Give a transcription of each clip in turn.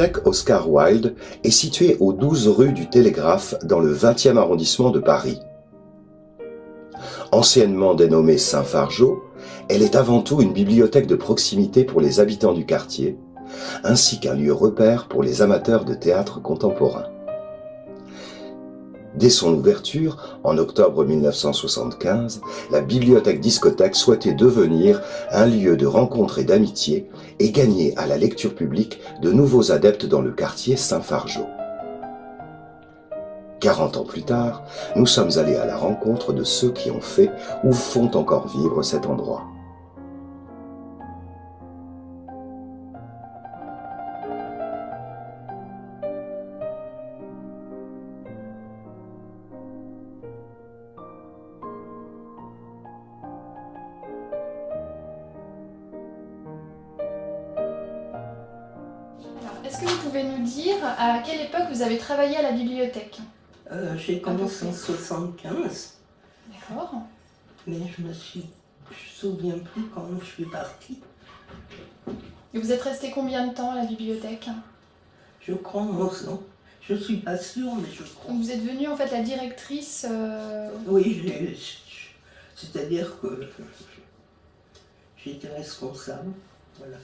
bibliothèque Oscar Wilde est située aux 12 rue du Télégraphe dans le 20e arrondissement de Paris. Anciennement dénommée Saint-Fargeau, elle est avant tout une bibliothèque de proximité pour les habitants du quartier, ainsi qu'un lieu repère pour les amateurs de théâtre contemporain. Dès son ouverture, en octobre 1975, la bibliothèque discothèque souhaitait devenir un lieu de rencontre et d'amitié et gagner à la lecture publique de nouveaux adeptes dans le quartier Saint-Fargeau. 40 ans plus tard, nous sommes allés à la rencontre de ceux qui ont fait ou font encore vivre cet endroit. Est-ce que vous pouvez nous dire à quelle époque vous avez travaillé à la bibliothèque? Euh, J'ai commencé en 75, D'accord. mais je me suis, je souviens plus quand je suis partie. Et vous êtes resté combien de temps à la bibliothèque? Je crois 11 ans. Je suis pas sûre, mais je crois. Donc vous êtes venue en fait la directrice. euh, Oui, c'est-à-dire que j'étais responsable. Voilà.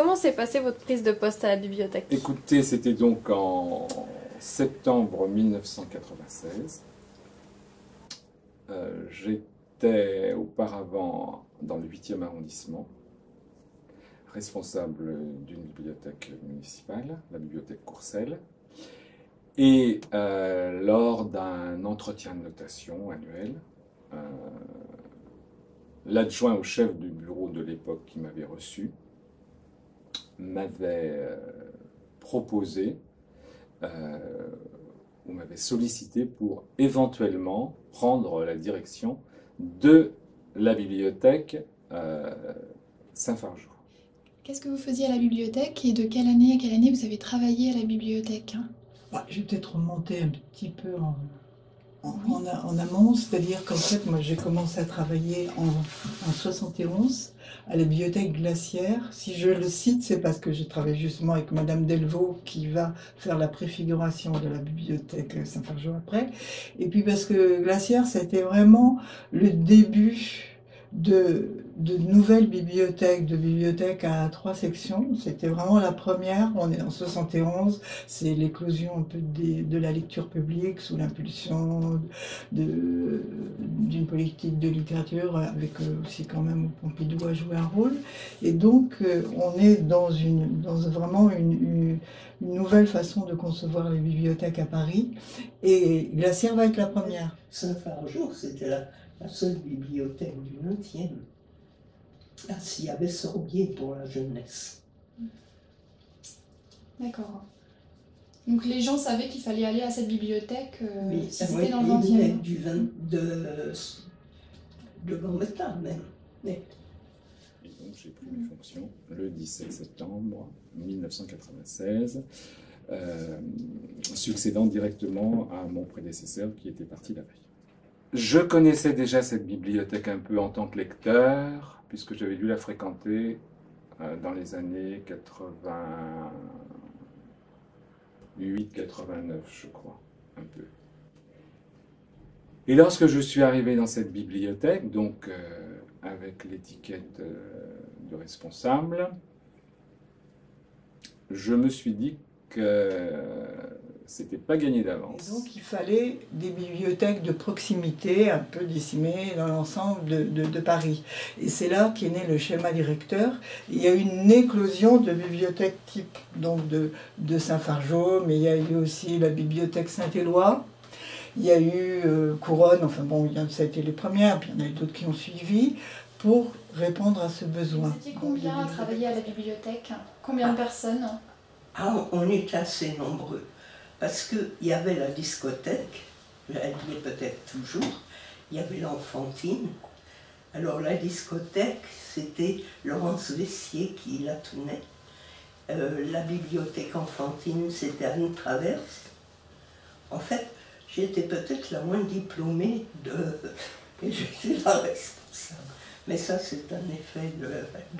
Comment s'est passée votre prise de poste à la bibliothèque Écoutez, c'était donc en septembre 1996. Euh, J'étais auparavant dans le 8e arrondissement, responsable d'une bibliothèque municipale, la bibliothèque Courcelles. Et euh, lors d'un entretien de notation annuel, euh, l'adjoint au chef du bureau de l'époque qui m'avait reçu m'avait euh, proposé euh, ou m'avait sollicité pour éventuellement prendre la direction de la bibliothèque euh, Saint-Fargeau. Qu'est-ce que vous faisiez à la bibliothèque et de quelle année à quelle année vous avez travaillé à la bibliothèque hein? Bah, je vais peut-être remonter un petit peu en, en, a- amont, c'est-à-dire qu'en fait, moi j'ai commencé à travailler en, en 71 à la bibliothèque glaciaire. Si je le cite, c'est parce que j'ai travaillé justement avec Madame Delvaux qui va faire la préfiguration de la bibliothèque Saint-Fargeau après. Et puis parce que glacière, c'était vraiment le début de, de nouvelles bibliothèques, de bibliothèques à trois sections. C'était vraiment la première. On est en 71 c'est l'éclosion un peu de la lecture publique sous l'impulsion d'une politique de littérature avec euh, aussi quand même Pompidou a joué un rôle. Et donc euh, on est dans, une, vraiment une, nouvelle façon de concevoir les bibliothèques à Paris. Et Glacière va être la première. Saint-Fargeau, c'était la, seule bibliothèque du 20e. Ah, s'il y avait Sorbier pour la jeunesse. D'accord. Donc les gens savaient qu'il fallait aller à cette bibliothèque euh, Oui, si c'était dans le il 20e. venait du 20, de, de Gambetta même. Mais Et donc j'ai pris mes fonctions le 17 septembre 1996, euh, succédant directement à mon prédécesseur qui était parti la veille. Je connaissais déjà cette bibliothèque un peu en tant que lecteur, puisque j'avais dû la fréquenter euh, dans les années 88-89, je crois, un peu. Et lorsque je suis arrivé dans cette bibliothèque, donc euh, avec l'étiquette euh, de responsable, je me suis dit que c'était pas gagné d'avance. donc il fallait des bibliothèques de proximité un peu disséminées dans l'ensemble de, de- de Paris. Et c'est là qu'est né le schéma directeur. Il y a eu une éclosion de bibliothèques type donc de, de Saint-Fargeau, mais il y a eu aussi la bibliothèque Saint-Éloi. Il y a eu euh, Couronne, enfin bon, ça a été les premières, puis il y en a eu d'autres qui ont suivi pour répondre à ce besoin. Vous étiez combien à travailler à la bibliothèque? Combien de personnes? Ah, on était assez nombreux. Parce qu'il y avait la discothèque, elle y est peut-être toujours, il y avait l'enfantine. Alors la discothèque, c'était Laurence Vessier qui la tenait. Euh, la bibliothèque enfantine, c'était Anne Traverse. En fait, j'étais peut-être la moins diplômée de... Et j'étais la responsable. Mais ça, c'est un effet de,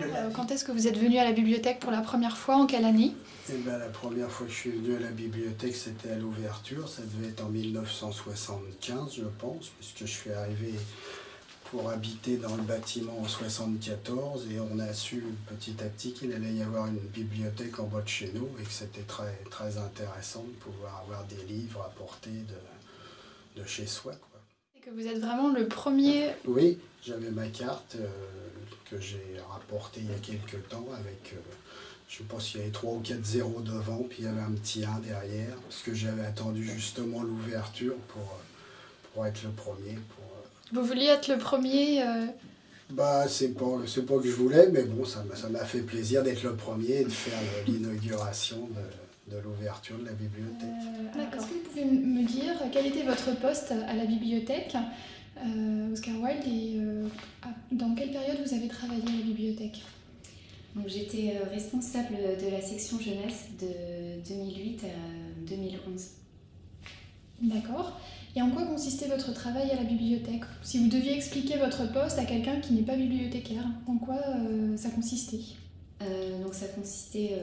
de la Euh, vie. Quand est-ce que vous êtes venu à la bibliothèque pour la première fois En quelle année? Eh ben, la première fois que je suis venu à la bibliothèque, c'était à l'ouverture. Ça devait être en 1975, je pense, puisque je suis arrivé pour habiter dans le bâtiment en 74 et on a su petit à petit qu'il allait y avoir une bibliothèque en bas de chez nous et que c'était très, très intéressant de pouvoir avoir des livres à portée de, de chez soi. Quoi. Et que vous êtes vraiment le premier. Oui, j'avais ma carte euh, que j'ai rapportée il y a quelques temps avec, euh, je sais pas s'il y avait 3 ou 4 zéros devant, puis il y avait un petit 1 derrière, parce que j'avais attendu justement l'ouverture pour, euh, pour être le premier. Pour, euh, Vous vouliez être le premier. euh, Bah, c'est pas, c'est pas que je voulais, mais bon, ça m'a, fait plaisir d'être le premier et de faire l'inauguration de, de l'ouverture de la bibliothèque. D'accord. Est-ce que vous pouvez me dire quel était votre poste à la bibliothèque, euh, Oscar Wilde, et euh, dans quelle période vous avez travaillé à la bibliothèque? Donc, J'étais euh, responsable de la section jeunesse de 2008 à 2011. D'accord. Et en quoi consistait votre travail à la bibliothèque? Si vous deviez expliquer votre poste à quelqu'un qui n'est pas bibliothécaire, en quoi euh, ça consistait? Donc ça consistait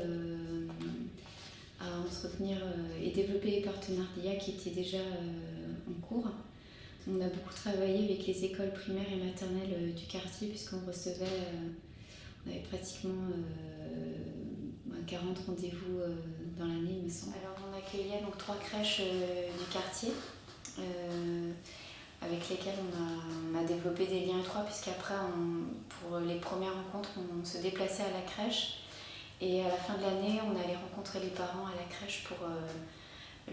à entretenir et développer les partenariats qui étaient déjà en cours. On a beaucoup travaillé avec les écoles primaires et maternelles euh, du quartier puisqu'on recevait, euh, on avait pratiquement euh, 40 rendez-vous euh, dans l'année, il me semble. Alors on accueillait donc trois crèches du quartier. avec lesquelles on a, on a développé des liens étroits, puisqu'après, pour les premières rencontres, on se déplaçait à la crèche. Et à la fin de l'année, on allait rencontrer les parents à la crèche pour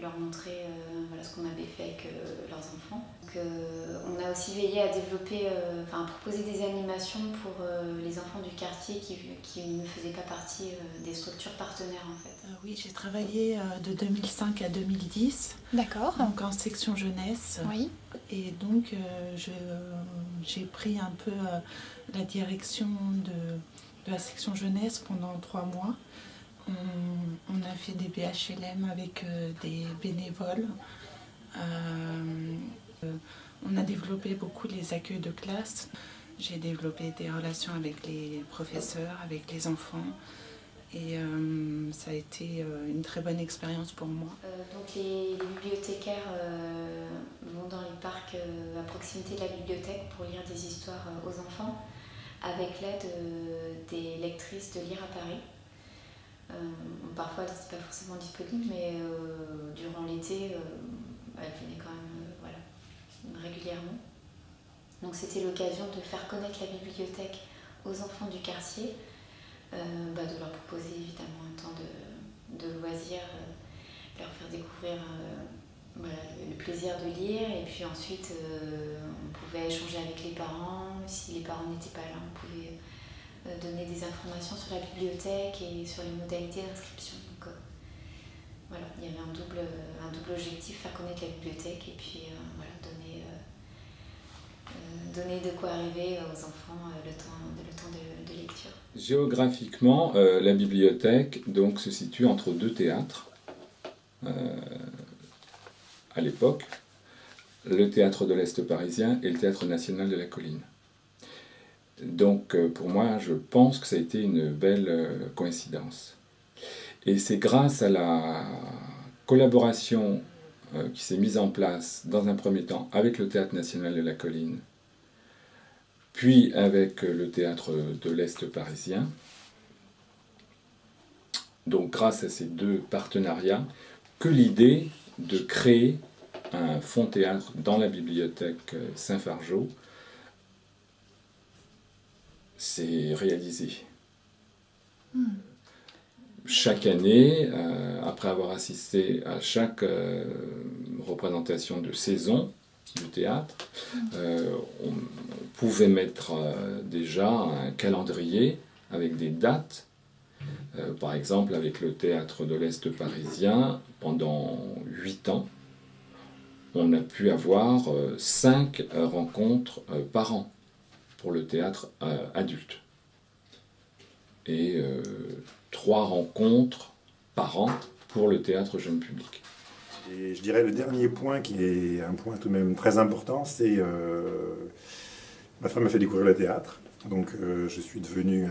leur montrer euh, voilà, ce qu'on avait fait avec euh, leurs enfants. Donc, euh, on a aussi veillé à développer, euh, enfin à proposer des animations pour euh, les enfants du quartier qui, qui ne faisaient pas partie euh, des structures partenaires en fait. Euh, Oui, j'ai travaillé euh, de 2005 à 2010, D'accord. donc en section jeunesse. Oui. Et donc, euh, je- j'ai pris un peu euh, la direction de, de la section jeunesse pendant trois mois. On, a fait des BHLM avec euh, des bénévoles. Euh, euh, on a développé beaucoup les accueils de classe. J'ai développé des relations avec les professeurs, avec les enfants. Et ça a été une très bonne expérience pour moi. Donc les, bibliothécaires vont dans les parcs à proximité de la bibliothèque pour lire des histoires aux enfants avec l'aide des lectrices de Lire à Paris. Euh, parfois elles n'étaient pas forcément disponibles, mais euh, durant l'été, euh, elles venaient quand même voilà, régulièrement. Donc c'était l'occasion de faire connaître la bibliothèque aux enfants du quartier, bah, de leur proposer évidemment un temps de, de loisirs, euh, leur faire découvrir le, plaisir de lire et puis ensuite on pouvait échanger avec les parents. Si les parents n'étaient pas là, on pouvait donner des informations sur la bibliothèque et sur les modalités d'inscription. Donc euh, voilà, il y avait un double, un double objectif, faire connaître la bibliothèque et puis euh, voilà, donner, euh, euh, donner de quoi arriver aux enfants euh, le temps, le temps de, lecture. Géographiquement, euh, la bibliothèque donc, se situe entre deux théâtres euh, à l'époque, le théâtre de l'Est parisien et le théâtre national de la colline. Donc euh, pour moi, je pense que ça a été une belle euh, coïncidence. Et c'est grâce à la collaboration euh, qui s'est mise en place dans un premier temps avec le théâtre national de la colline, puis avec le théâtre de l'Est parisien. Donc grâce à ces deux partenariats, que l'idée de créer un fonds théâtre dans la bibliothèque Saint-Fargeau s'est réalisé. Chaque année, euh, après avoir assisté à chaque euh, représentation de saison du théâtre, euh, on, on pouvait mettre déjà un calendrier avec des dates. Euh, par exemple, avec le théâtre de l'Est parisien, pendant huit ans, on a pu avoir euh, cinq euh, rencontres euh, par an pour le théâtre euh, adulte et euh, trois rencontres par an pour le théâtre jeune public. Et je dirais le dernier point qui est un point tout de même très important, c'est euh, ma femme m'a fait découvrir le théâtre Donc je suis devenu,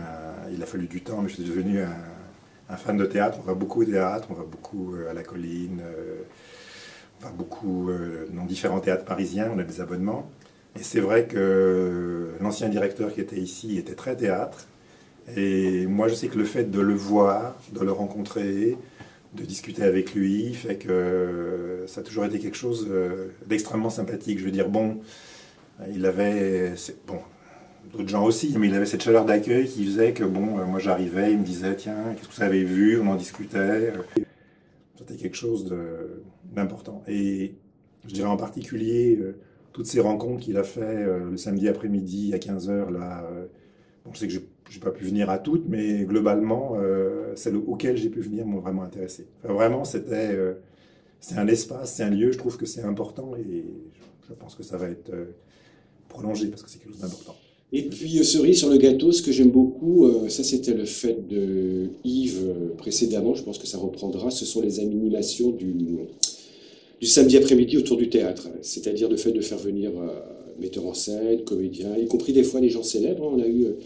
il a fallu du temps, mais je suis devenu un, fan de théâtre. On va beaucoup au théâtre, on va beaucoup à la colline, on va beaucoup dans différents théâtres parisiens, on a des abonnements. Et c'est vrai que l'ancien directeur qui était ici était très théâtre. Et moi, je sais que le fait de le voir, de le rencontrer, de discuter avec lui, fait que ça a toujours été quelque chose euh, d'extrêmement sympathique. Je veux dire, bon, il avait, bon, d'autres gens aussi, mais il avait cette chaleur d'accueil qui faisait que, bon, euh, moi j'arrivais, il me disait, tiens, qu'est-ce que vous avez vu? On en discutait. C'était quelque chose d'important. Et je dirais en particulier, euh, toutes ces rencontres qu'il a fait le samedi après-midi à 15h, là, bon, je sais que je n'ai pas pu venir à toutes, mais globalement, euh, celles auxquelles j'ai pu venir m'ont vraiment intéressé. vraiment, c'était euh, c'est un espace, c'est un lieu, je trouve que c'est important et je pense que ça va être euh, prolongé parce que c'est quelque chose d'important. Et puis, cerise sur le gâteau, ce que j'aime beaucoup, ça c'était le fait de Yves précédemment, je pense que ça reprendra, ce sont les animations du, du samedi après-midi autour du théâtre. C'est-à-dire le fait de faire venir metteurs en scène, comédiens, y compris des fois les gens célèbres. On a eu euh,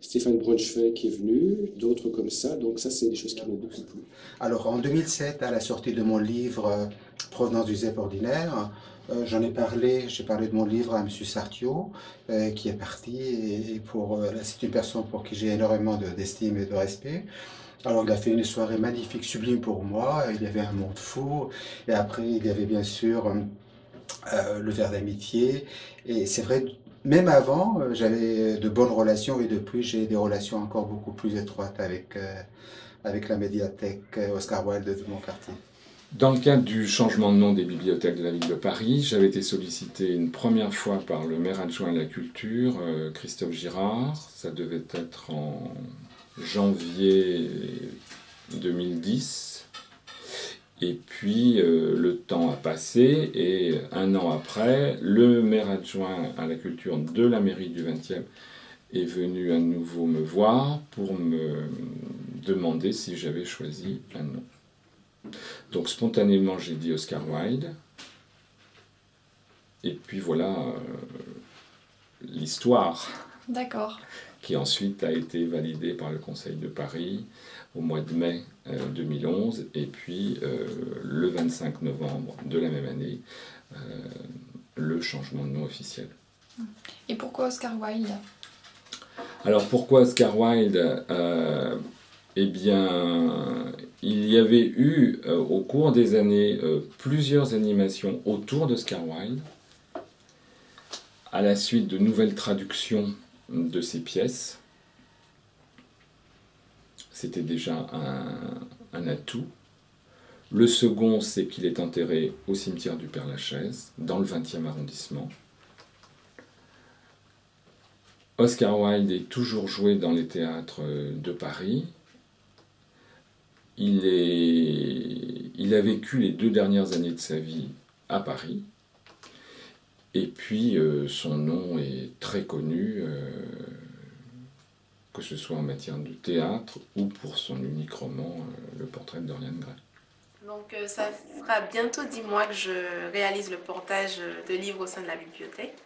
Stéphane Braunschweig qui est venu, d'autres comme ça. Donc ça, c'est des choses qui m'ont beaucoup. Alors en 2007, à la sortie de mon livre euh, Provenance du ZEP ordinaire, euh, j'en ai parlé, j'ai parlé de mon livre à M. Sartio, qui est parti, et, c'est une personne pour qui j'ai énormément d'estime et de respect. Alors il a fait une soirée magnifique, sublime pour moi, il y avait un monde fou, et après il y avait bien sûr euh, le verre d'amitié. Et c'est vrai, même avant, euh, j'avais de bonnes relations et depuis, j'ai des relations encore beaucoup plus étroites avec, euh, avec la médiathèque Oscar Wilde de mon quartier. Dans le cadre du changement de nom des bibliothèques de la ville de Paris, j'avais été sollicité une première fois par le maire adjoint de la culture, Christophe Girard. Ça devait être en janvier 2010. Et puis euh, le temps a passé et un an après, le maire adjoint à la culture de la mairie du 20e est venu à nouveau me voir pour me demander si j'avais choisi un nom. Donc spontanément j'ai dit Oscar Wilde. Et puis voilà euh, l'histoire. D'accord. Qui ensuite a été validée par le Conseil de Paris au mois de mai 2011 euh, et puis euh, le 25 novembre de la même année, euh, le changement de nom officiel. Et pourquoi Oscar Wilde? Alors pourquoi Oscar Wilde? Eh bien, il y avait eu au cours des années plusieurs animations autour d'Oscar Wilde, à la suite de nouvelles traductions de ses pièces c'était déjà un, atout. Le second, c'est qu'il est enterré au cimetière du Père-Lachaise, dans le 20e arrondissement. Oscar Wilde est toujours joué dans les théâtres de Paris. Il a vécu les deux dernières années de sa vie à Paris. Et puis euh, son nom est très connu. Euh, que ce soit en matière de théâtre ou pour son unique roman, euh, Le portrait de Dorian Gray. Donc ça fera bientôt dix mois que je réalise le portage de livres au sein de la bibliothèque.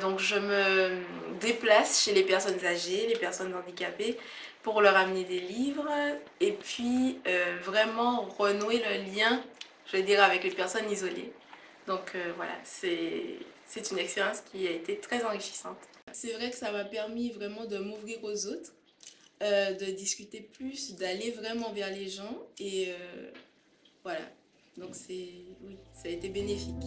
Donc je me déplace chez les personnes âgées, les personnes handicapées pour leur amener des livres et puis vraiment renouer le lien, je vais dire, avec les personnes isolées. Donc voilà, c'est une expérience qui a été très enrichissante. C'est vrai que ça m'a permis vraiment de m'ouvrir aux autres, euh, de discuter plus, d'aller vraiment vers les gens. Et euh, voilà, donc c'est oui, ça a été bénéfique.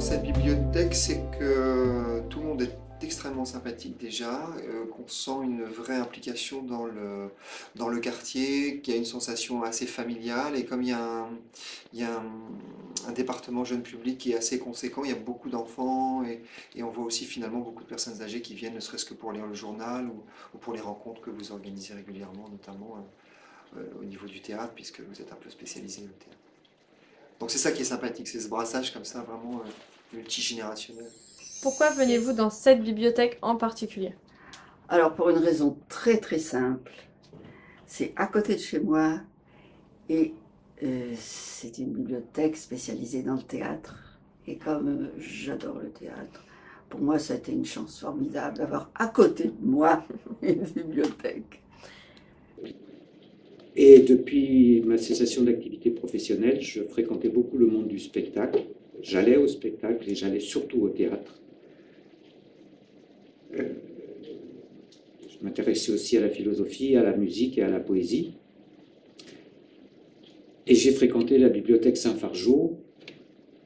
C'est que tout le monde est extrêmement sympathique déjà, euh, qu'on sent une vraie implication dans le, dans le quartier, qu'il y a une sensation assez familiale. Et comme il y a un, il y a un, département jeune public qui est assez conséquent, il y a beaucoup d'enfants et, on voit aussi finalement beaucoup de personnes âgées qui viennent ne serait-ce que pour lire le journal ou, ou, pour les rencontres que vous organisez régulièrement, notamment euh, euh, au niveau du théâtre, puisque vous êtes un peu spécialisé au théâtre. Donc c'est ça qui est sympathique, c'est ce brassage comme ça, vraiment euh, multigénérationnel. Pourquoi venez-vous dans cette bibliothèque en particulier? Alors pour une raison très très simple, c'est à côté de chez moi et euh, c'est une bibliothèque spécialisée dans le théâtre. Et comme euh, j'adore le théâtre, pour moi ça a été une chance formidable d'avoir à côté de moi une bibliothèque. Et depuis ma cessation d'activité professionnelle, je fréquentais beaucoup le monde du spectacle. J'allais au spectacle et j'allais surtout au théâtre. Euh, je m'intéressais aussi à la philosophie, à la musique et à la poésie. Et j'ai fréquenté la bibliothèque Saint-Fargeau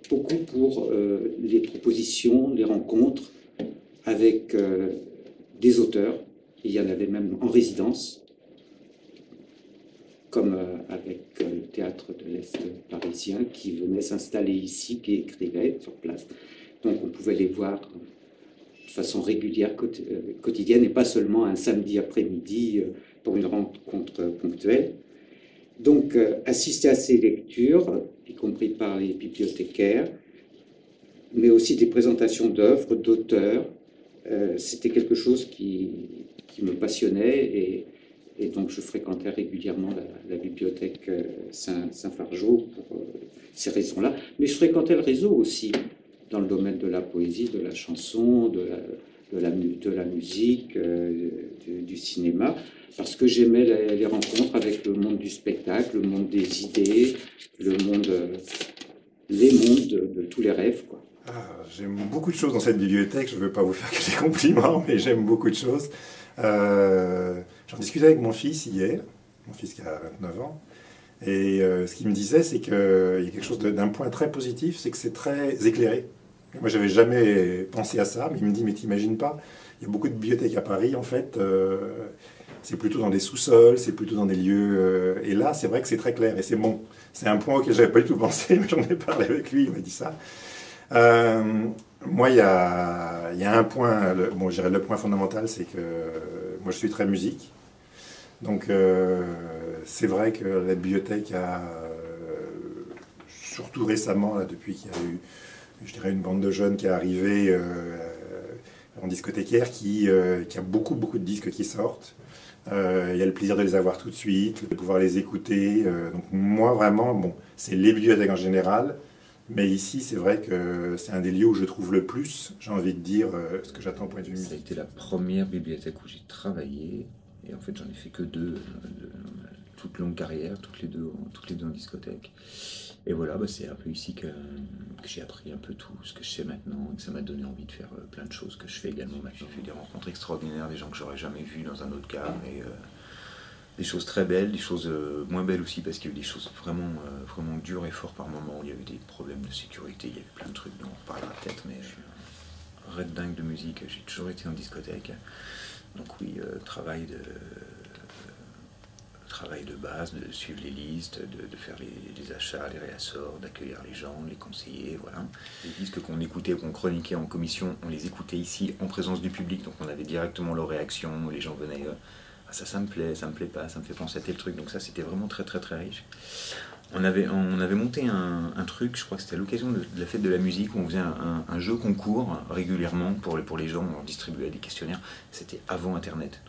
beaucoup pour euh, les propositions, les rencontres avec euh, des auteurs. Il y en avait même en résidence comme euh, avec euh, le théâtre de l'Est parisien qui venait s'installer ici, qui écrivait sur place. Donc on pouvait les voir de façon régulière, euh, quotidienne, et pas seulement un samedi après-midi pour une rencontre ponctuelle. Donc assister à ces lectures, y compris par les bibliothécaires, mais aussi des présentations d'œuvres, d'auteurs, c'était quelque chose qui, qui me passionnait et, et donc, je fréquentais régulièrement la, bibliothèque euh, Saint-Fargeau pour euh, ces raisons-là. Mais je fréquentais le réseau aussi dans le domaine de la poésie, de la chanson, de la, musique, euh, du, cinéma, parce que j'aimais les, rencontres avec le monde du spectacle, le monde des idées, le monde, les mondes de, tous les rêves. Ah, j'aime beaucoup de choses dans cette bibliothèque. Je ne veux pas vous faire que des compliments, mais j'aime beaucoup de choses. J'en discutais avec mon fils hier, mon fils qui a 29 ans, et euh, ce qu'il me disait, c'est qu'il y a quelque chose d'un point très positif, c'est que c'est très éclairé. Moi, j'avais jamais pensé à ça, mais il me dit, mais t'imagines pas, il y a beaucoup de bibliothèques à Paris, en fait, euh, c'est plutôt dans des sous-sols, c'est plutôt dans des lieux, euh, et là, c'est vrai que c'est très clair, et c'est bon. C'est un point auquel j'avais pas du tout pensé, mais j'en ai parlé avec lui, il m'a dit ça. moi, il y a, un point, bon, le point fondamental, c'est que moi, je suis très musique. Donc euh, c'est vrai que la bibliothèque a, euh, surtout récemment, depuis qu'il y a eu, je dirais, une bande de jeunes qui est arrivée euh, en discothécaire, qui, qui, a beaucoup, beaucoup de disques qui sortent. il y a le plaisir de les avoir tout de suite, de pouvoir les écouter. donc moi, vraiment, bon, c'est les bibliothèques en général, mais ici, c'est vrai que c'est un des lieux où je trouve le plus, j'ai envie de dire, ce que j'attends au point de vue musique. Ça a été la première bibliothèque où j'ai travaillé. Et en fait, j'en ai fait que deux, euh, toute longue carrière, toutes les deux, toutes les deux en discothèque. Et voilà, bah, c'est un peu ici que, j'ai appris un peu tout ce que je sais maintenant, et que ça m'a donné envie de faire euh, plein de choses que je fais également maintenant. J'ai fait des rencontres extraordinaires, des gens que j'aurais jamais vus dans un autre cas, mais euh, des choses très belles, des choses moins belles aussi, parce qu'il y a eu des choses vraiment, vraiment dures et fortes par moments. Il y avait des problèmes de sécurité, il y avait plein de trucs dont on reparlera peut-être, mais je suis un red dingue de musique, j'ai toujours été en discothèque. Donc oui, euh, travail de travail de base, de suivre les listes, de, faire les, achats, les réassorts, d'accueillir les gens, les conseiller, voilà. Les disques qu'on écoutait, qu'on chroniquait en commission, on les écoutait ici en présence du public, donc on avait directement leurs réactions, les gens venaient, euh, ah, ça, ça me plaît, ça me plaît pas, ça me fait penser à tel truc, donc ça c'était vraiment très très très riche on avait, on avait monté un, truc, je crois que c'était à l'occasion de, la fête de la musique, on faisait un, jeu concours régulièrement pour les, gens, on distribuait des questionnaires. C'était avant Internet.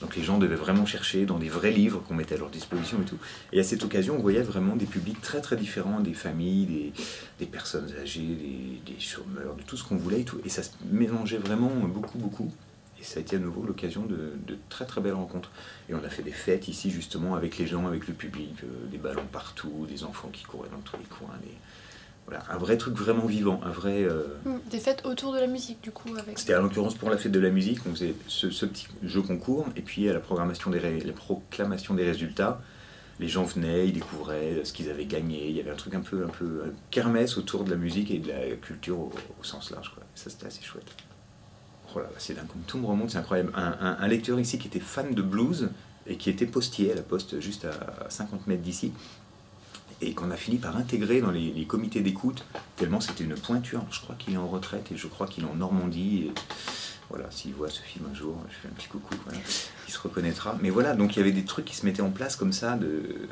Donc les gens devaient vraiment chercher dans des vrais livres qu'on mettait à leur disposition et tout. Et à cette occasion, on voyait vraiment des publics très très différents, des familles, des, personnes âgées, des, des chômeurs, de tout ce qu'on voulait et tout. Et ça se mélangeait vraiment beaucoup, beaucoup. Et ça a été à nouveau l'occasion de, très très belles rencontres. Et on a fait des fêtes ici justement avec les gens, avec le public, euh, des ballons partout, des enfants qui couraient dans tous les coins. Voilà, un vrai truc vraiment vivant, un vrai... Euh, hmm, des fêtes autour de la musique du coup avec... C'était à l'occurrence pour la fête de la musique, on faisait ce, petit jeu concours, et puis à la programmation des la proclamation des résultats, les gens venaient, ils découvraient ce qu'ils avaient gagné, il y avait un truc un peu, un peu kermesse autour de la musique et de la culture au, au sens large. Quoi. Ça c'était assez chouette c'est d'un coup, tout me remonte, c'est incroyable. Un, lecteur ici qui était fan de blues et qui était postier à la poste juste à 50 mètres d'ici et qu'on a fini par intégrer dans les, comités d'écoute, tellement c'était une pointure. Je crois qu'il est en retraite et je crois qu'il est en Normandie. voilà, s'il voit ce film un jour, je fais un petit coucou, il se reconnaîtra. Mais voilà, donc il y avait des trucs qui se mettaient en place comme ça, de,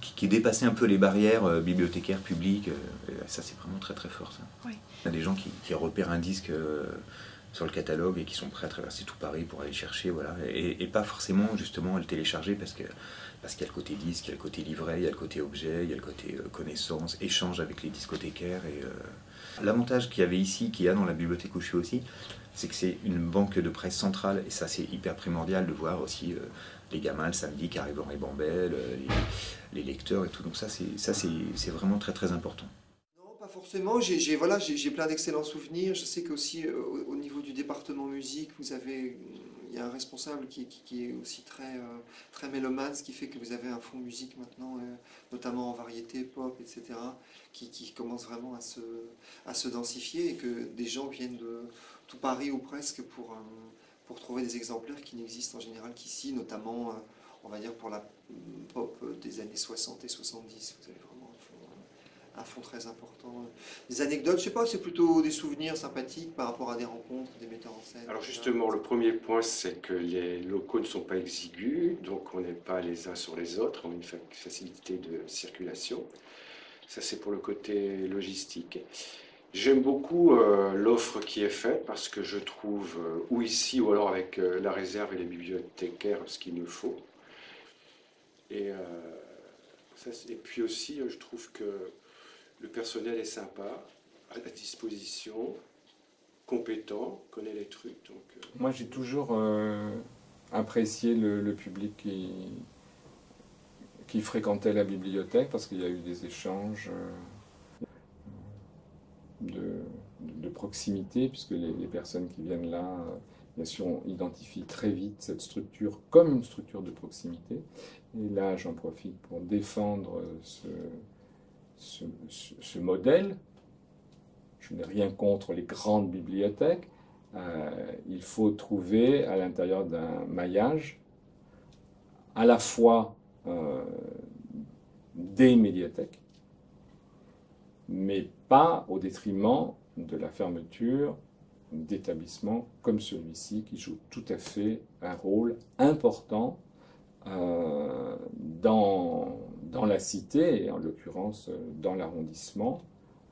qui, qui dépassait un peu les barrières euh, bibliothécaires publiques. euh, ça, c'est vraiment très très fort. Ça. Oui. Il y a des gens qui, qui repèrent un disque euh, sur le catalogue et qui sont prêts à traverser tout Paris pour aller le chercher, voilà, et, et pas forcément justement à le télécharger parce que parce qu'il y a le côté disque, il y a le côté livret, il y a le côté objet, il y a le côté connaissance, échange avec les discothécaires. Et l'avantage qu'il y avait ici, qu'il y a dans la bibliothèque où je suis aussi, c'est que c'est une banque de presse centrale et ça c'est hyper primordial de voir aussi les gamins le samedi qui arrivent en ribambelle, euh, les, les lecteurs et tout. Donc ça c'est vraiment très très important. Non, pas forcément. J'ai voilà, j'ai plein d'excellents souvenirs. Je sais qu'aussi euh, au, au niveau du département musique, vous avez il y a un responsable qui, qui- est aussi très, euh, très mélomane, ce qui fait que vous avez un fonds musique maintenant, notamment en variété, pop, etc., qui, qui commence vraiment à se, à se densifier et que des gens viennent de tout Paris ou presque pour, pour trouver des exemplaires qui n'existent en général qu'ici, notamment, euh, on va dire, pour la pop des années 60 et 70. Vous avez vraiment un fonds très important. Des anecdotes, je sais pas, c'est plutôt des souvenirs sympathiques par rapport à des rencontres, des metteurs en scène. Alors etc. justement, le premier point, c'est que les locaux ne sont pas exigus, donc on n'est pas les uns sur les autres, on a une fa- facilité de circulation. Ça, c'est pour le côté logistique. J'aime beaucoup euh, l'offre qui est faite parce que je trouve, euh, ou ici, ou alors avec euh, la réserve et les bibliothécaires, ce qu'il nous faut. Et, puis aussi, je trouve que le personnel est sympa, à la disposition, compétent, connaît les trucs. Moi, j'ai toujours apprécié le, public qui fréquentait la bibliothèque parce qu'il y a eu des échanges euh, de, de puisque les, personnes qui viennent là, euh, bien sûr, on identifie très vite cette structure comme une structure de proximité. Et là, j'en profite pour défendre ce, ce, modèle. Je n'ai rien contre les grandes bibliothèques. Euh, il faut trouver à l'intérieur d'un maillage à la fois euh, des médiathèques, mais pas au détriment de la fermeture d'établissements comme celui-ci qui joue tout à fait un rôle important euh, dans, la cité et en l'occurrence euh, dans l'arrondissement.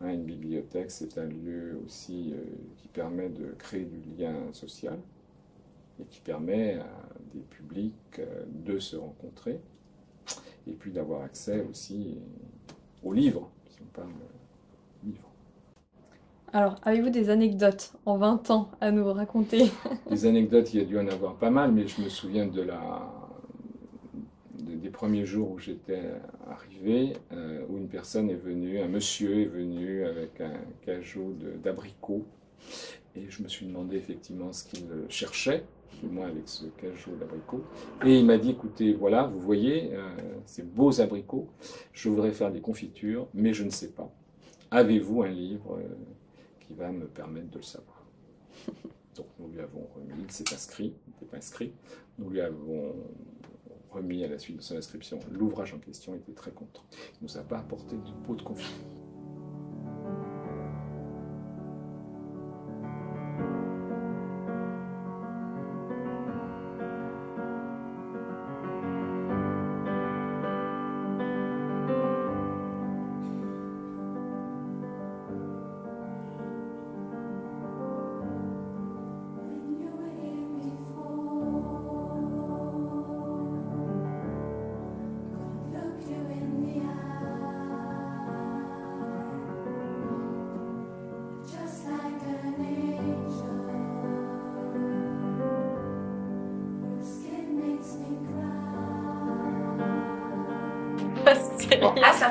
Hein, une bibliothèque, c'est un lieu aussi euh, qui permet de créer du lien social et qui permet à des publics de se rencontrer et puis d'avoir accès aussi aux livres, si on parle livres. Alors, avez-vous des anecdotes en 20 ans à nous raconter Des anecdotes, il y a dû en avoir pas mal, mais je me souviens de la, de- des premiers jours où j'étais arrivé, euh, où une personne est venue, un monsieur est venu avec un cajot d'abricots, et je me suis demandé effectivement ce qu'il cherchait, moi avec ce cajot d'abricots, et il m'a dit, écoutez, voilà, vous voyez, euh, ces beaux abricots, je voudrais faire des confitures, mais je ne sais pas. Avez-vous un livre euh, qui va me permettre de le savoir donc nous lui avons remis, il s'est inscrit, il n'était pas inscrit, nous lui avons remis à la suite de son inscription l'ouvrage en question, il était très content. Il ne nous a pas apporté de pot de confiture.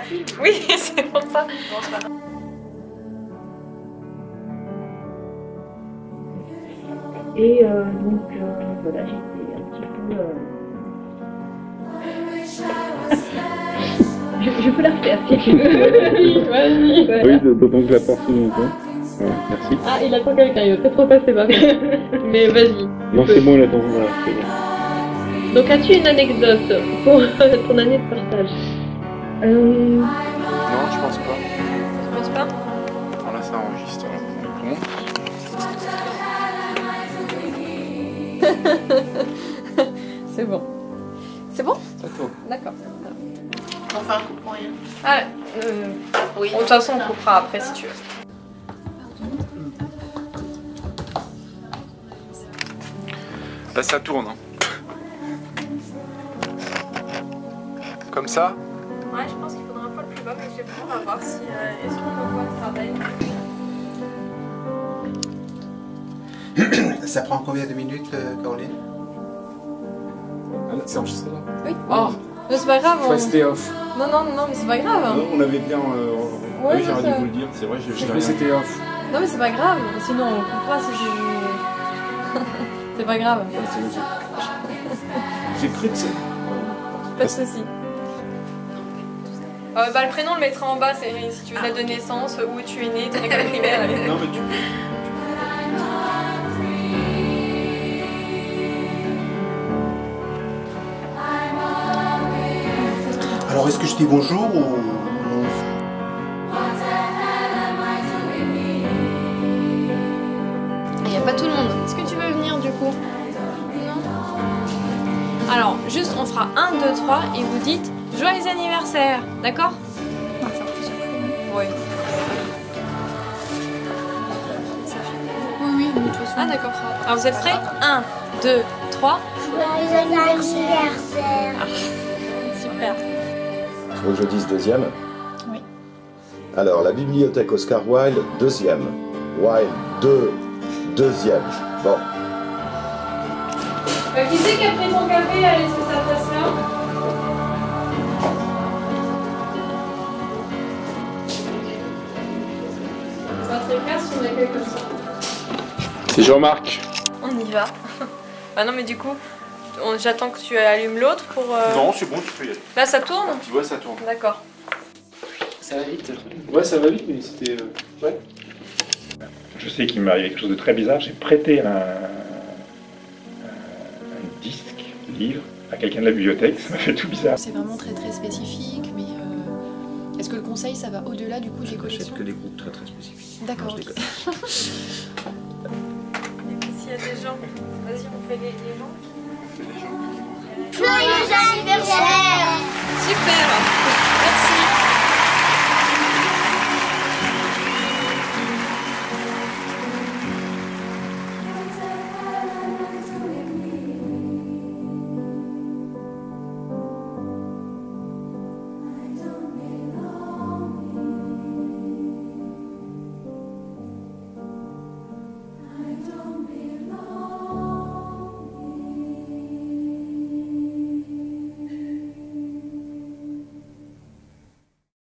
Oui, c'est pour ça. Et euh, donc euh, voilà, j'étais un petit peu. euh, Je, je peux la refaire si tu veux. Oui, vas-y. Oui, d'autant que la porte est ouverte. Ouais, merci. Ah, il attend quelqu'un, il va peut-être repasser par. Mais vas-y. Non, c'est bon, il attend. Voilà, c'est bon. Donc, as-tu une anecdote pour ton année de partage? Euh, Non, je pense pas. Tu penses pas? Bon, là, ça enregistre. On. C'est bon. C'est bon? C'est toi. D'accord. On fait un coup pour rien. Ah, euh, Oui. De toute façon, on coupera après si tu veux. Là, ça tourne. hein. Comme ça? Ouais, je pense qu'il faudra un peu plus bas, mais je sais pas, on va voir si euh, est-ce qu'on peut voir le travail. Ça prend combien de minutes, euh, Caroline? Ah, c'est enregistré là? Oui. Mais c'est pas grave. Ouais, on- c'était off. Non, non, non, mais c'est pas grave. Non, on avait bien. euh, Ouais, oui, j'aurais dû vous le dire, c'est vrai, j'ai cru c'était off. Non, mais c'est pas grave. Sinon, on coupera si je. c'est pas grave. J'ai cru que c'est. Pas de soucis. Euh, bah, le prénom, on le mettra en bas, c'est si tu veux date de naissance, où tu es né, ton école primaire. Non, mais tu. Alors, est-ce que je dis bonjour ou Il n'y a pas tout le monde. Est-ce que tu veux venir du coup? Non? Alors, juste on fera 1, 2, 3 et vous dites Joyeux anniversaire, d'accord. Oui. Oui, oui, de toute façon. Ah, d'accord. Alors vous êtes prêts 1, 2, 3. Joyeux anniversaire. Ah, super. Tu veux que je dise deuxième Oui. Alors, la bibliothèque Oscar Wilde, deuxième. Wilde, deux, deuxième. Bon, Euh, qui c'est qui a pris ton café et a laissé sa tasse là on accueille comme ça. C'est Jean-Marc. On y va. bah non mais du coup, on- j'attends que tu allumes l'autre pour... euh, Non, c'est bon, tu peux y aller. Là ça tourne? Tu vois, ça tourne. D'accord. Ça va vite. Ouais, ça va vite, mais c'était. euh, Ouais. Je sais qu'il m'est arrivé quelque chose de très bizarre. J'ai prêté un, un- un disque, livre, à quelqu'un de la bibliothèque. Ça m'a fait tout bizarre. C'est vraiment très très spécifique, est-ce que le conseil ça va au-delà du coup des collections que des groupes très très spécifiques. D'accord. Je. Et puis s'il y a des gens, vas-y on fait les, les gens. Joyeux anniversaire. Super